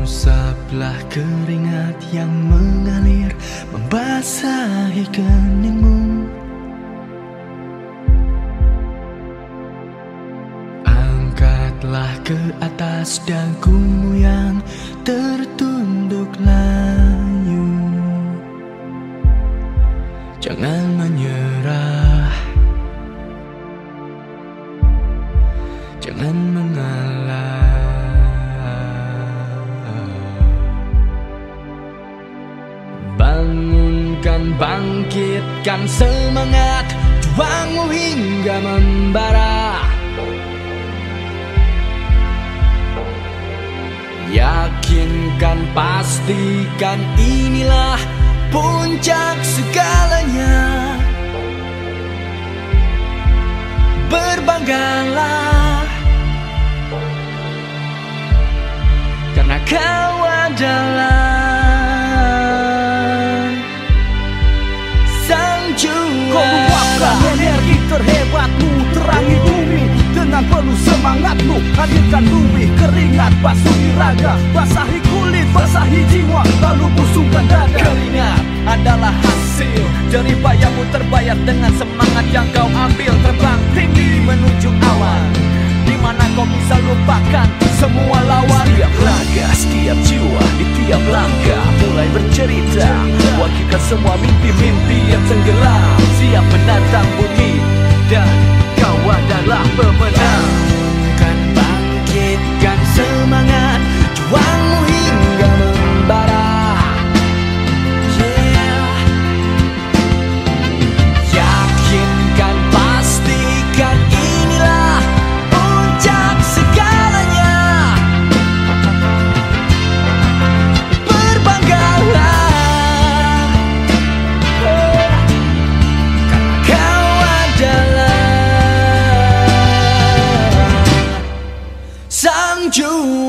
Usaplah keringat yang mengalir Membasahi keningmu. Angkatlah ke atas dagumu yang tertunduk Bangunkan, bangkitkan semangat Juangmu hingga membara. Yakinkan, pastikan inilah puncak segalanya. Berbanggalah. Karena kau Kau luapkan energi terhebatmu Terangi bumi. Dengan penuh semangatmu Hadirkan bumi keringat. Basuhi raga Basahi kulit, basahi jiwa Lalu busungkan dada. Keringat adalah hasil Jerih payahmu terbayar dengan semangat yang kau ambil. Terbang Tinggalkan semua mimpi-mimpi yang tenggelam. Siap menantang bumi. 就